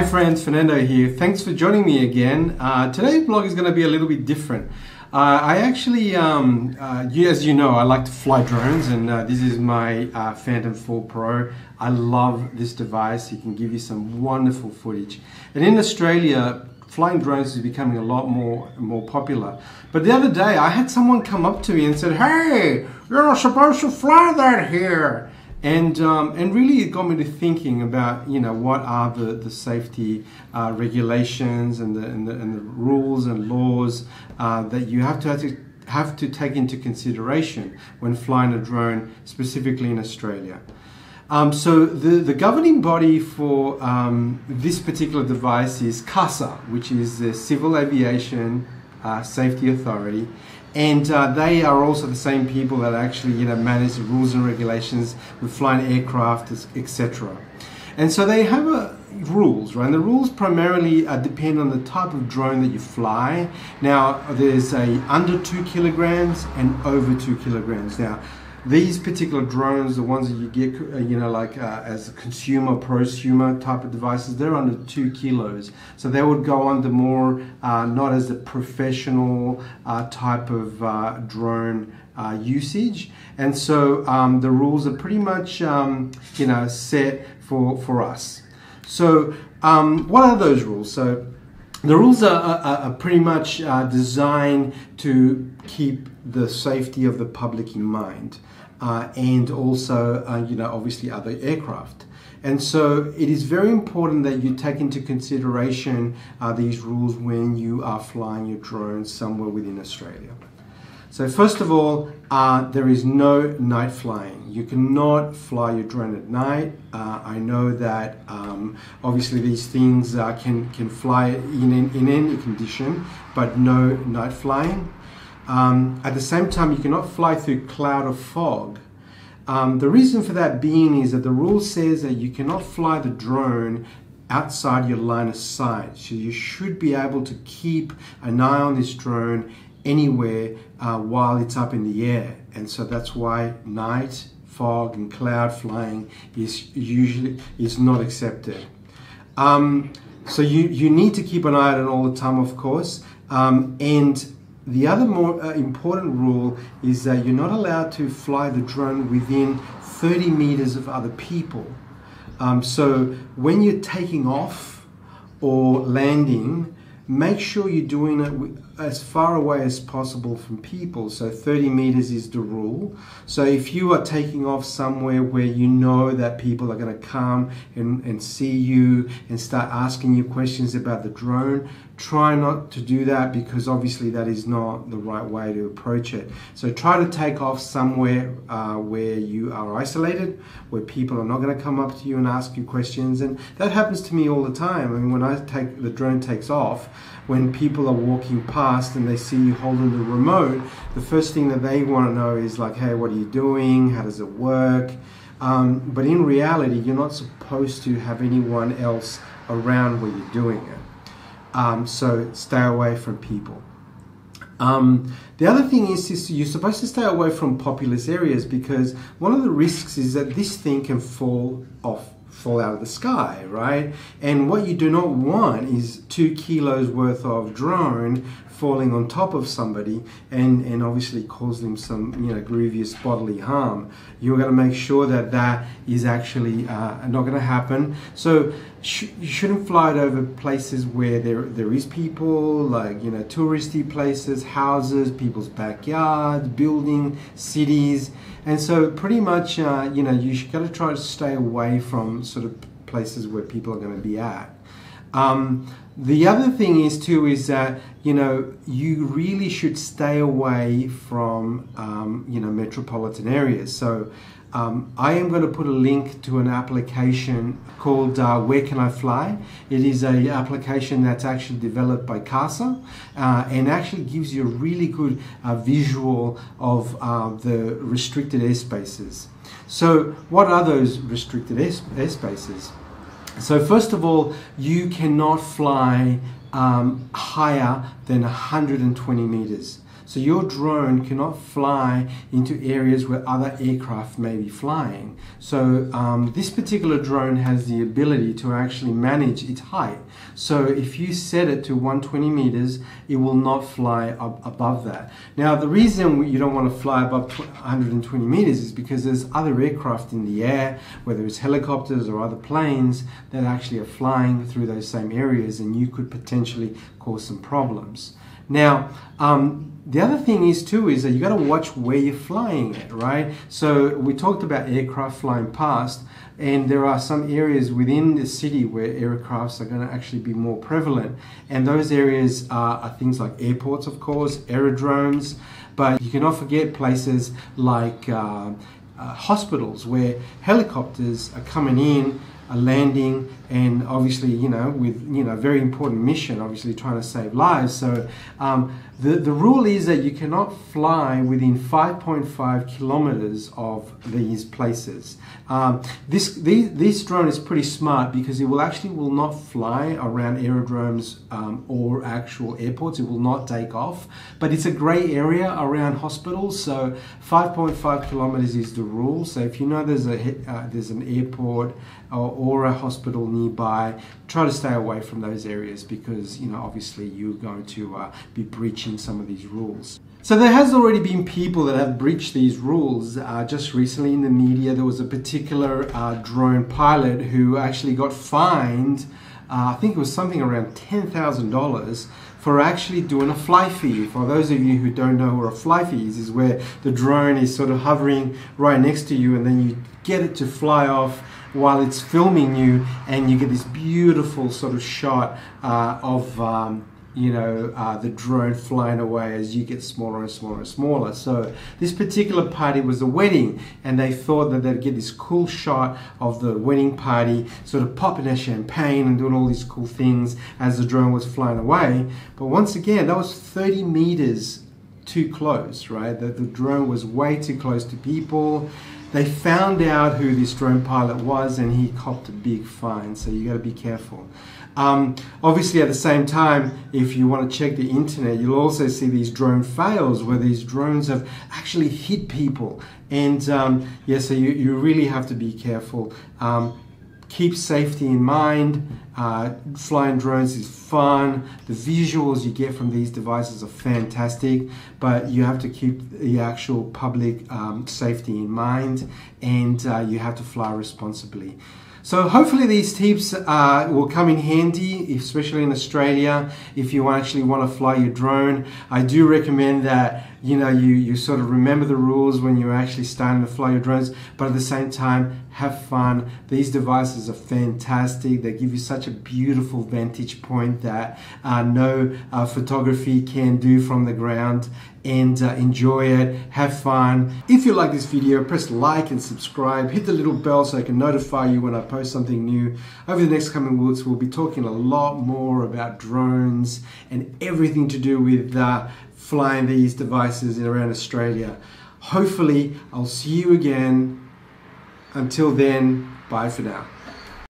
Hi friends, Fernando here. Thanks for joining me again. Uh, today's blog is going to be a little bit different. Uh, I actually, um, uh, you, as you know, I like to fly drones, and uh, this is my uh, Phantom 4 Pro. I love this device. It can give you some wonderful footage. And in Australia, flying drones is becoming a lot more more popular. But the other day, I had someone come up to me and said, "Hey, you're not supposed to fly that here." And um, and really it got me to thinking about you know what are the the safety uh, regulations and the, and the, and the rules and laws uh, that you have to have to have to take into consideration when flying a drone, specifically in Australia. Um, so the, the governing body for um, this particular device is CASA, which is the Civil Aviation uh, Safety Authority, and uh, they are also the same people that actually you know manage the rules and regulations with flying aircraft, etc. And so they have a, rules, right? And the rules primarily uh, depend on the type of drone that you fly. Now, there's a under two kilograms and over two kilograms. Now, these particular drones, the ones that you get, uh, you know, like uh, as a consumer, prosumer type of devices, they're under two kilos. So they would go under more, uh, not as a professional uh, type of uh, drone uh, usage. And so um, the rules are pretty much, um, you know, set for, for us. So um, what are those rules? So the rules are, are, are pretty much designed to keep the safety of the public in mind uh, and also, uh, you know, obviously other aircraft. And so it is very important that you take into consideration uh, these rules when you are flying your drone somewhere within Australia. So first of all, uh, there is no night flying. You cannot fly your drone at night. Uh, I know that um, obviously these things uh, can, can fly in, in, in any condition, but no night flying. Um, at the same time, you cannot fly through cloud of fog. Um, the reason for that being is that the rule says that you cannot fly the drone outside your line of sight. So you should be able to keep an eye on this drone anywhere uh, while it's up in the air. And so that's why night, fog, and cloud flying is usually is not accepted. Um, so you, you need to keep an eye on it all the time, of course. Um, and the other more uh, important rule is that you're not allowed to fly the drone within 30 meters of other people. Um, so when you're taking off or landing, make sure you're doing it as far away as possible from people. So 30 meters is the rule. So if you are taking off somewhere where you know that people are going to come and, and see you and start asking you questions about the drone, try not to do that because obviously that is not the right way to approach it. So try to take off somewhere uh, where you are isolated, where people are not going to come up to you and ask you questions. And that happens to me all the time. I mean, when I take the drone takes off, when people are walking past and they see you holding the remote, the first thing that they want to know is like, hey, what are you doing? How does it work? Um, but in reality, you're not supposed to have anyone else around where you're doing it. Um, so stay away from people. Um, the other thing is, is you're supposed to stay away from populous areas because one of the risks is that this thing can fall off fall out of the sky, right? And what you do not want is two kilos worth of drone falling on top of somebody and, and obviously cause them some you know grievous bodily harm. You're going to make sure that that is actually uh, not going to happen. So sh- you shouldn't fly it over places where there there is people, like you know touristy places, houses, people's backyards, building, cities, and so pretty much uh, you know you got to try to stay away from sort of places where people are going to be at. Um, the other thing is too is that you know you really should stay away from um, you know metropolitan areas. So um, I am going to put a link to an application called uh, Where Can I Fly. It is an application that's actually developed by CASA uh, and actually gives you a really good uh, visual of uh, the restricted airspaces. So what are those restricted airspaces? So first of all, you cannot fly um, higher than 120 meters. So your drone cannot fly into areas where other aircraft may be flying. So um, this particular drone has the ability to actually manage its height. So if you set it to 120 meters, it will not fly up above that. Now the reason you don't want to fly above 120 meters is because there's other aircraft in the air, whether it's helicopters or other planes that actually are flying through those same areas and you could potentially cause some problems. Now, um, the other thing is too is that you got to watch where you're flying at, right? So we talked about aircraft flying past, and there are some areas within the city where aircrafts are going to actually be more prevalent, and those areas are, are things like airports, of course, aerodromes, but you cannot forget places like uh, uh, hospitals where helicopters are coming in a landing and obviously you know with you know very important mission obviously trying to save lives. So um, the, the rule is that you cannot fly within 5.5 kilometers of these places. Um, this, this, this drone is pretty smart because it will actually will not fly around aerodromes um, or actual airports. It will not take off but it's a gray area around hospitals. So 5.5 kilometers is the rule. So if you know there's a uh, there's an airport or, or a hospital nearby, try to stay away from those areas because, you know, obviously you're going to uh, be breaching some of these rules. So there has already been people that have breached these rules. Uh, just recently in the media, there was a particular uh, drone pilot who actually got fined. Uh, I think it was something around ten thousand dollars for actually doing a fly feed. For those of you who don't know what a fly feed is, is where the drone is sort of hovering right next to you, and then you get it to fly off while it's filming you, and you get this beautiful sort of shot uh, of um, you know uh, the drone flying away as you get smaller and smaller and smaller. So this particular party was a wedding, and they thought that they'd get this cool shot of the wedding party, sort of popping their champagne and doing all these cool things as the drone was flying away. But once again, that was 30 meters too close, right? That the drone was way too close to people. They found out who this drone pilot was and he copped a big fine, so you got to be careful. Um, obviously, at the same time, if you want to check the internet, you'll also see these drone fails where these drones have actually hit people. And um, yeah, so you, you really have to be careful. Um, keep safety in mind. Uh, flying drones is fun. The visuals you get from these devices are fantastic, but you have to keep the actual public um, safety in mind and uh, you have to fly responsibly. So hopefully these tips uh, will come in handy, especially in Australia, if you actually want to fly your drone. I do recommend that you know you, you sort of remember the rules when you're actually starting to fly your drones, but at the same time have fun. These devices are fantastic. They give you such a beautiful vantage point that uh, no uh, photography can do from the ground and uh, enjoy it, have fun. If you like this video, press like and subscribe, hit the little bell so I can notify you when I post something new. Over the next coming weeks, we'll be talking a lot more about drones and everything to do with uh, flying these devices around Australia. Hopefully, I'll see you again. Until then, bye for now.